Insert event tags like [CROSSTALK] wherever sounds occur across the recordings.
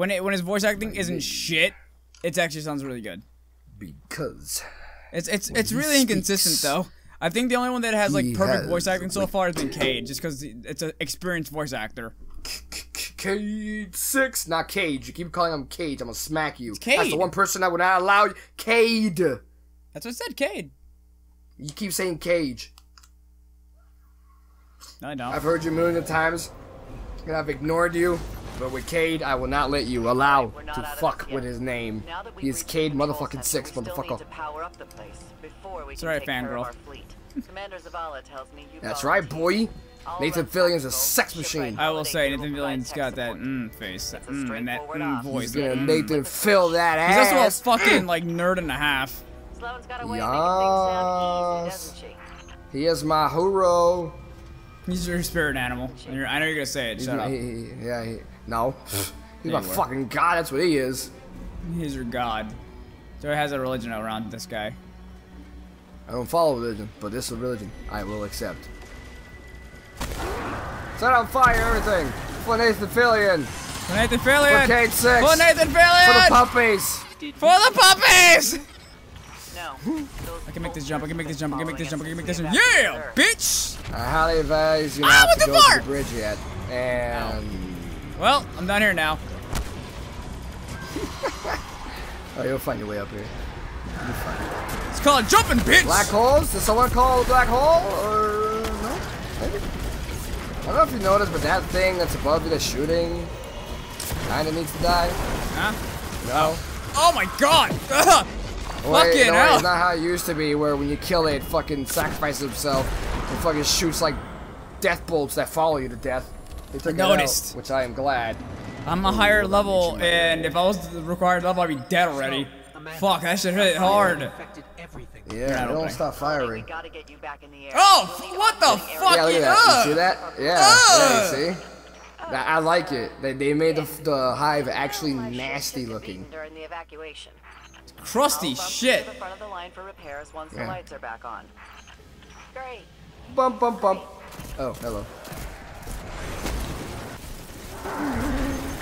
when it when his voice acting isn't shit, it actually sounds really good. Because It's it's it's really inconsistent speaks, though. I think the only one that has like perfect has voice acting so far has been Cayde, just because it's an experienced voice actor. Cayde Six, not Cage. You keep calling him Cage. I'm gonna smack you. That's Cayde. the one person I would not allow. you- Cayde. That's what I said, Cayde. You keep saying Cage. No, I don't. I've heard you millions of times, and I've ignored you. But with Cayde, I will not let you allow to fuck with his name. He is Cayde motherfucking six, motherfucker. Sorry, fangirl. That's right, boy. Nathan Fillion's a sex machine. I will say, Nathan Fillion's got that mmm face, that mm, and that mmm voice. He's gonna mm. Nathan fill that ass. He's also a fucking like nerd and a half. Yes. He is my hero. He's your spirit animal. You're- I know you're gonna say it. He's Shut my, up. he, he- yeah, he, no. [SIGHS] He's my fucking god. That's what he is. He's your god. So he has a religion around this guy. I don't follow religion, but this is religion I will accept. Set on fire everything for Nathan Fillion, For Nathan Fillion. for! Cayde Six, For Nathan Fillion. for the puppies. For the puppies! No. I can make this jump, I can make this jump, I can make this jump, I can make this jump. Yeah, bitch! I highly advise you Ah, not what to the go fart? to the bridge yet. And Well, I'm down here now. [LAUGHS] oh, you'll find your way up here. It's called jumping, bitch! Black holes? Does someone call it black hole? Or no? Maybe. I don't know if you noticed, but that thing that's above you that's shooting kinda needs to die. Huh? No. Oh my god! [LAUGHS] Ugh. Wait, Fucking no, hell! It's not how it used to be, where when you kill it, it fucking sacrifices himself and fucking shoots like death bolts that follow you to death. They took it out, Noticed. which I am glad. I'm a higher level, and if I was the required level, I'd be dead already. Fuck, that shit hit hard. Affected. Yeah, not they don't stop firing. gotta get you back in the air. Oh, what the oxygen fuck? Yeah, look at that. Ugh. You see that? Yeah. Ugh. yeah you uh. see? That- I like it. They, they made the, the hive actually nasty looking. During the evacuation. Crusty shit. To the front of the line for repairs once yeah. the lights are back on. Great. Bump, bump, bump. Oh, hello.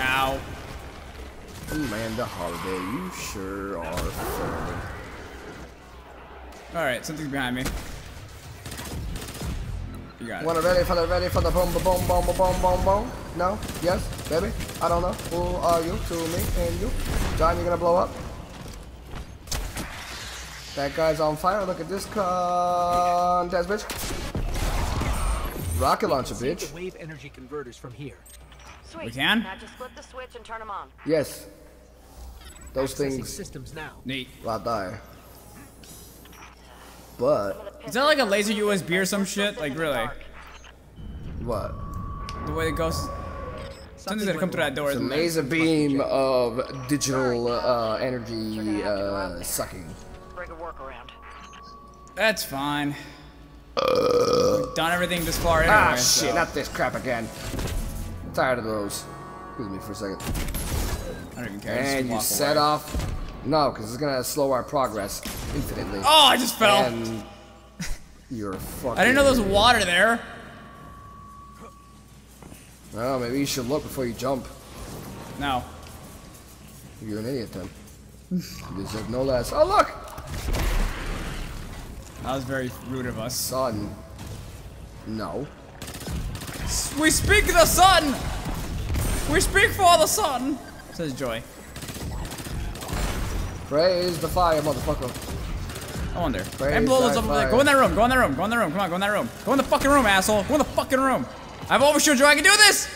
Ow. Amanda Holliday, you sure are fun. Alright, something's behind me. You got Wanna ready for the ready for the boom boom boom boom boom boom boom? No? Yes? Baby? I don't know. Who are you to me and you? John, you gonna blow up? That guy's on fire. Look at this contest, bitch. Rocket launcher, bitch. wave energy converters from here. Sweet. We can? Now just flip the switch and turn them on. Yes. Those Accessing things systems now. Neat. will die. But Is that like a laser USB or some shit? Like, really? what? The way it goes. Something's gonna come through that door, It's a isn't laser beam of digital uh, energy uh, sucking. Bring a workaround. That's fine. We've done everything this far anyway. Ah, so- shit, not this crap again. I'm tired of those. Excuse me for a second. I don't even care. And you set away. off. No, because it's gonna slow our progress infinitely. Oh, I just fell. And you're fucking. [LAUGHS] I didn't know there was water there. Well, maybe you should look before you jump. No. You're an idiot then. [LAUGHS] you deserve no less. Oh look, That was very rude of us. son. No. We speak the sun! We speak for the sun! Says Joy. Praise the fire, motherfucker. I wonder. Praise and blow those up over there. fire. Go in that room. Go in that room. Go in that room. Come on, go in that room. Go in the fucking room, asshole. Go in the fucking room. I have overshield, Joy. I can do this!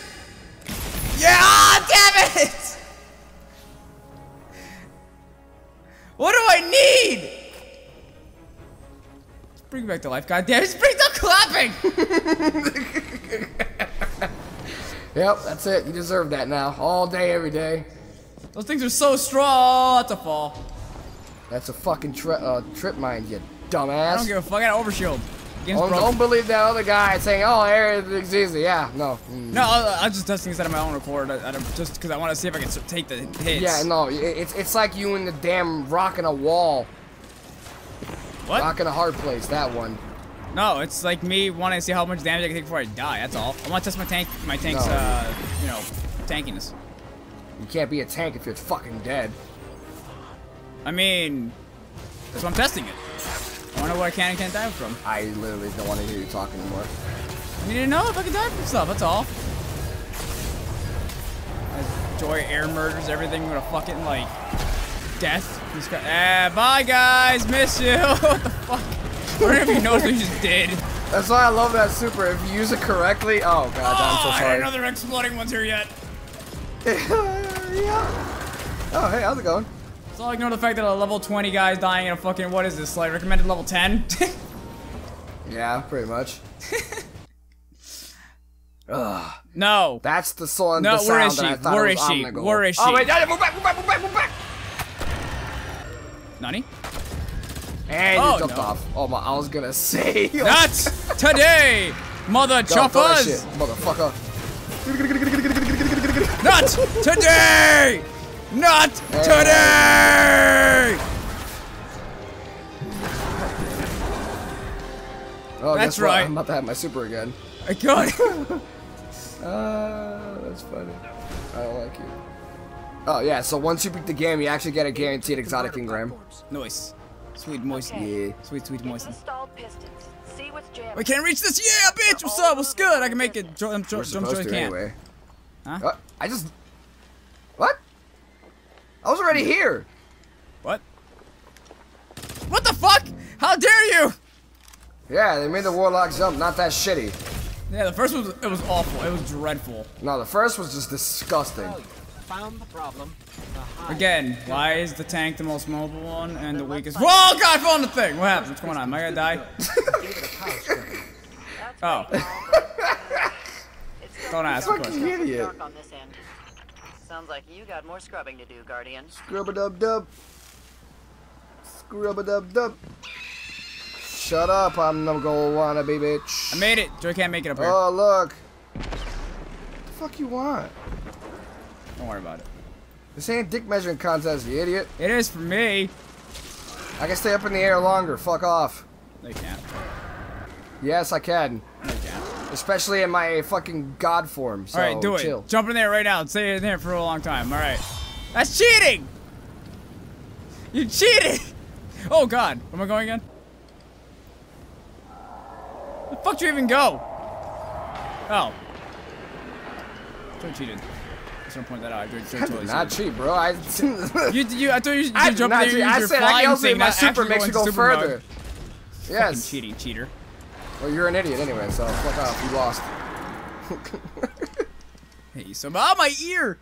Yeah! Ah, damn it! Bring me back to life, goddamn! Bring the clapping! [LAUGHS] Yep, that's it. You deserve that now. All day, every day. Those things are so strong. That's a fall. That's a fucking tri uh, trip mine, you dumbass. I don't dumbass. give a fuck. I got overshield. Game's Don't, don't believe that other guy saying, "Oh, everything's easy." Yeah, no. Mm. No, I, I just testing this out of my own record. I, I just because I want to see if I can take the hits. Yeah, no. it- It's it's like you in the damn rocking a wall, What? rocking a hard place. That one. No, it's like me wanting to see how much damage I can take before I die. That's all. I want to test my tank, my tank's, No. uh, you know, tankiness. You can't be a tank if you're fucking dead. I mean, that's why I'm testing it. I wanna know what I can and can't die from. I literally don't want to hear you talk anymore. I need to know if I can die from stuff, that's all. I enjoy air murders, everything with a fucking, like, death. Just got, ah, bye guys, miss you. [LAUGHS] what the fuck? I if you noticed what you just did. That's why I love that super. If you use it correctly, oh god, Oh, I'm so I sorry. didn't know there were exploding ones here yet. [LAUGHS] yeah. Oh, hey, how's it going? So I ignore the fact that a level 20 guy is dying in a fucking, what is this, like recommended level 10? [LAUGHS] Yeah, pretty much. Ugh, no. that's the sound. No, the where sound is that I she? Where is was she? Where is Oh she? wait, yeah, move back, move back, move back, move back. Nani? And Oh, jumped no. off. Oh my, I was gonna [LAUGHS] say. Not today, mother Go, throw that shit, chuffers! motherfucker. Not today! Not today! Oh, That's right. I'm about to have my super again. I got it. [LAUGHS] Uh, that's funny. I don't like you. Oh yeah, so once you beat the game, you actually get a guaranteed exotic engram. Platforms. Nice. Sweet moist. Okay. Yeah. Sweet, sweet Get to moist. the stalled pistons. See what's jamming. Wait, can I reach this? Yeah, bitch! What's up? What's good? I can make it. Jump, We're jump, jump, supposed jump, to can't. anyway. Huh? Uh, I just. What? I was already here. What? What the fuck? How dare you? Yeah, they made the warlock jump not that shitty. Yeah, the first one was, it was awful. It was dreadful. No, the first was just disgusting. Tell you, Found the problem. The. Again, why is the tank the most mobile one and the weakest? Whoa, oh, God, I fell on the thing. What happened? What's going on? Am I gonna die? Gave it a power strip. That's Oh. pretty calm, but it's still Don't ask pretty a dark- question. Idiot. dark on this end. Sounds like you got more scrubbing to do, Guardian. Scrub a dub dub. Scrub a dub dub. Shut up, I'm no gold wannabe bitch. I made it. Joy can't make it up here. Oh, look. What the fuck you want? Don't worry about it. This ain't dick measuring contest, you idiot. It is for me. I can stay up in the air longer. Fuck off. No, you can't. Yes, I can. No, you can't. Especially in my fucking god form. So All right, do chill. it. Jump in there right now. Stay in there for a long time. All right. That's cheating. You cheated. [LAUGHS] Oh God, where am I going again? The fuck do you even go? Oh. Joy cheated. Just want to point that out. Joy, Joy I totally did not cheated. cheat, bro. I. [LAUGHS] You, you, I thought you, you I did jump not in there cheat. I use your said I flying can also thing, my super makes you go into super mode. further. Fucking Yes. cheating cheater. Well, you're an idiot anyway, so fuck off. You lost. [LAUGHS] Hey, so oh my ear,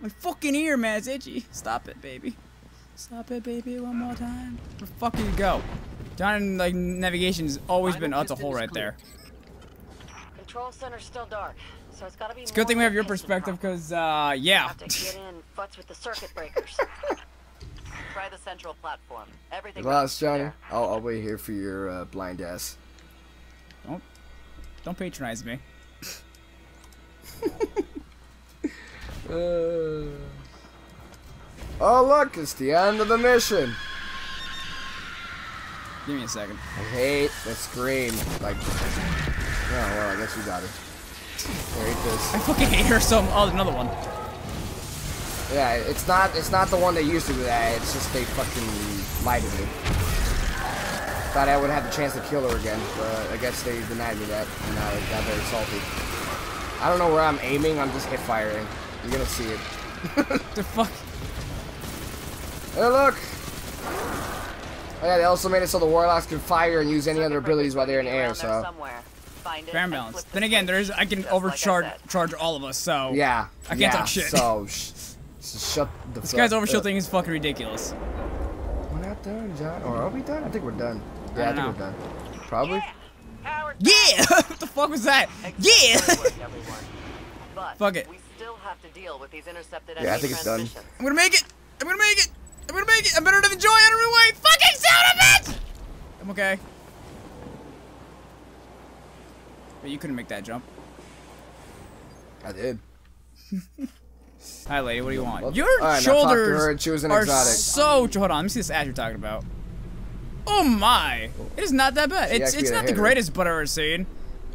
my fucking ear, man, it's itchy. Stop it, baby. Stop it, baby, one more time. Where the fuck do you go? Down in like navigation's always been Final out the hole right clear. there. Control center's still dark, so it's gotta be. It's a good thing we have your perspective, cause uh, yeah. Have to get in, futz with the circuit breakers. [LAUGHS] Try the central platform. Everything. You lost, Johnny. there. I'll, I'll wait here for your uh, blind ass. Don't, don't patronize me. [LAUGHS] Uh... Oh look, it's the end of the mission. Give me a second. I hate the scream. Like, oh well, I guess you got it. Here, eat this. I fucking hate her so. Oh, another one. Yeah, it's not it's not the one they used to do that. It's just they fucking lied to me. Thought I would have the chance to kill her again, but I guess they denied me that, and now I got very salty. I don't know where I'm aiming. I'm just hip firing. You're gonna see it. [LAUGHS] The fuck. Hey, look! Oh yeah, they also made it so the warlocks can fire and use any other abilities while they're in air. So somewhere. Find it Fair and balance. flip the Then again, there's I can just like overcharge said. charge all of us. So yeah, I can't yeah, talk shit. So sh- s- shut the. this guy's fuck overshield up. thing is fucking ridiculous. We're not done, John. Or are we done? I think we're done. Yeah, I, don't think know. we're done. Probably. Yeah! Yeah. [LAUGHS] what the fuck was that? Yeah. Work. [LAUGHS] But Fuck it. we still have to deal with these intercepted Yeah, I think it's done. I'm gonna make it. I'm gonna make it. I'm gonna make it. I'm better than Joy on every way. Fucking son of it! I'm okay. But you couldn't make that jump. I did. Hi, lady. What do you want? Your alright, now talk to shoulders her an are exotic. so. Hold on. Let me see this ad you're talking about. Oh my! It is not that bad. She It's it's not the greatest butt I've ever seen,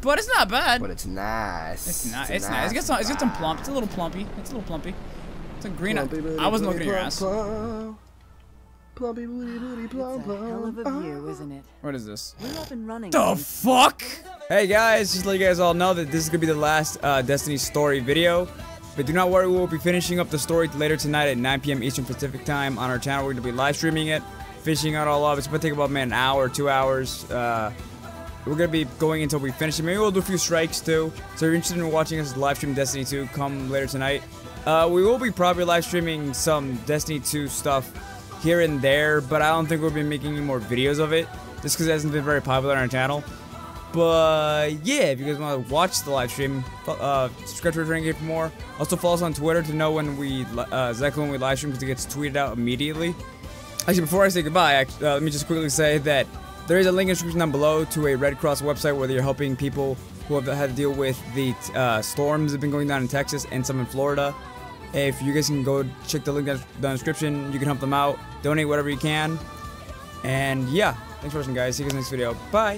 but it's not bad. But it's nice. It's not. a It's nice. It's got some. It's got some plump. It's a little plumpy. It's a little plumpy. It's a green. I wasn't looking at your ass. Plumpy booty booty plum It's a hell of a plum. view, isn't it? What is this? We're up and running. The fuck? Hey guys, just to let you guys all know that this is gonna be the last uh, Destiny story video. But do not worry, we will be finishing up the story later tonight at 9 p.m. Eastern Pacific time on our channel. We're gonna be live streaming it, finishing out all of it. It's gonna take about man an hour, two hours. Uh, we're gonna be going until we finish it. Maybe we'll do a few strikes too. So if you're interested in watching us live stream Destiny 2, come later tonight. Uh, we will be probably live streaming some Destiny 2 stuff here and there, but I don't think we'll be making any more videos of it, just because it hasn't been very popular on our channel. But yeah, if you guys want to watch the live stream, uh, subscribe to our Game for more. Also follow us on Twitter to know when we uh, exactly when we live stream because it gets tweeted out immediately. Actually, before I say goodbye, uh, let me just quickly say that there is a link in the description down below to a Red Cross website where you're helping people who have had to deal with the uh, storms that have been going down in Texas and some in Florida. If you guys can go check the link down in the description, you can help them out, donate whatever you can. And yeah, thanks for watching, guys. See you guys in the next video. Bye.